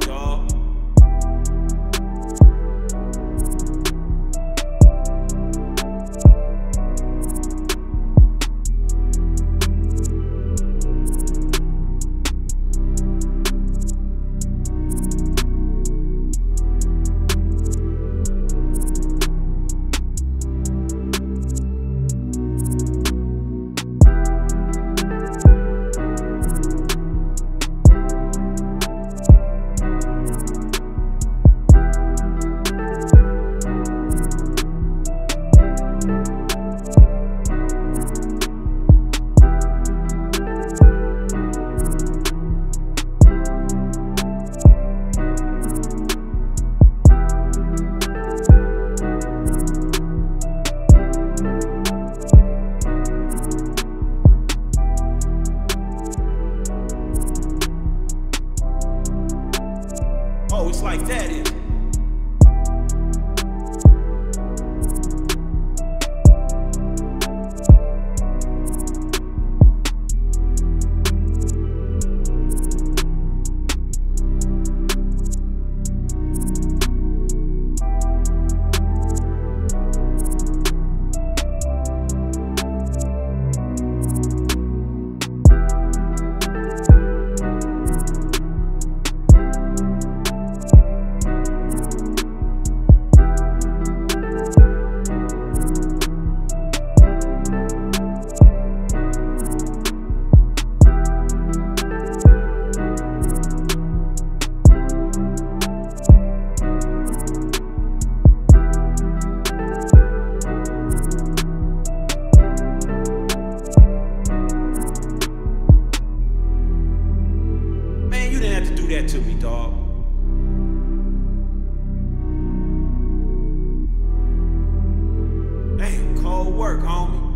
Chào songs like that in. that to me, dog. Damn, cold work, homie.